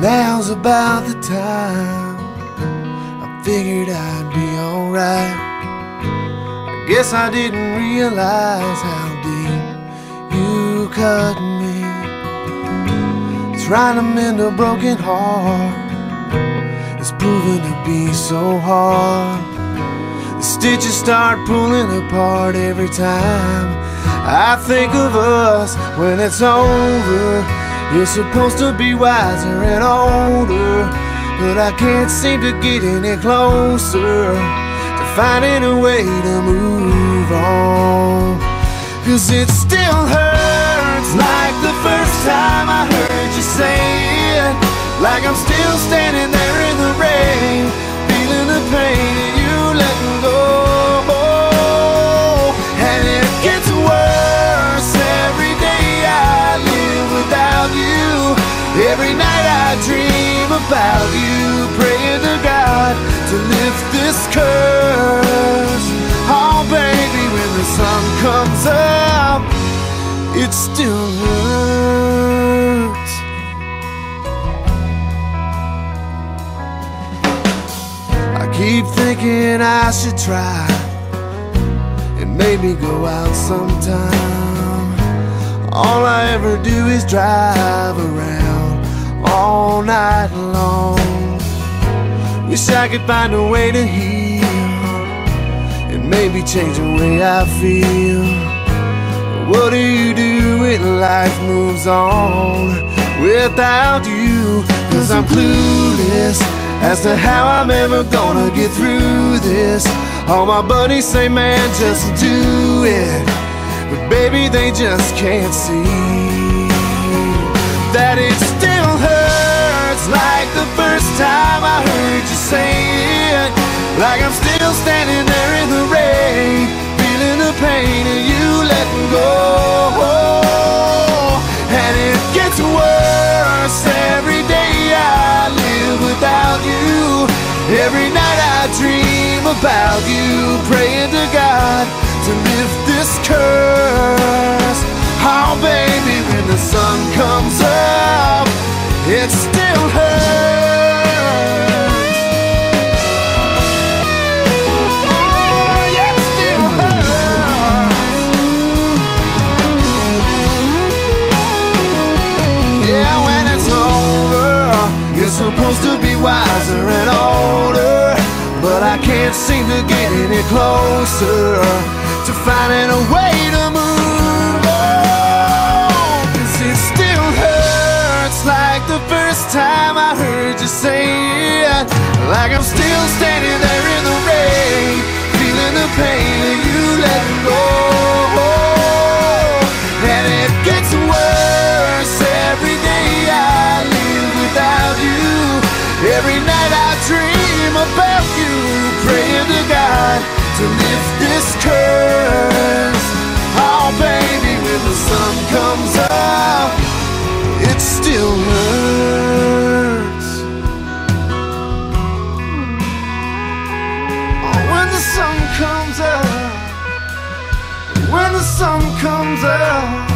Now's about the time I figured I'd be alright. I guess I didn't realize how deep you cut me. Trying to mend a broken heart is proving to be so hard. The stitches start pulling apart every time I think of us when it's over. You're supposed to be wiser and older, but I can't seem to get any closer to finding a way to move on. Cause it still hurts like the first time I heard you say it. Like I'm still standing there to lift this curse. Oh, baby, when the sun comes up, it still hurts. I keep thinking I should try and maybe go out sometime. All I ever do is drive around all night long. Wish I could find a way to heal and maybe change the way I feel. What do you do when life moves on without you? Cause I'm clueless as to how I'm ever gonna get through this. All my buddies say, man, just do it. But baby, they just can't see that it Every night I dream about you, praying to God to lift this curse. Oh, baby, when the sun comes up, it still hurts. Supposed to be wiser and older. Can't seem to get any closer to finding a way to move on. 'Cause it still hurts like the first time I heard you say it. Like I'm still standing to lift this curse. Oh, baby, when the sun comes up, it still hurts. Oh, when the sun comes up, when the sun comes up.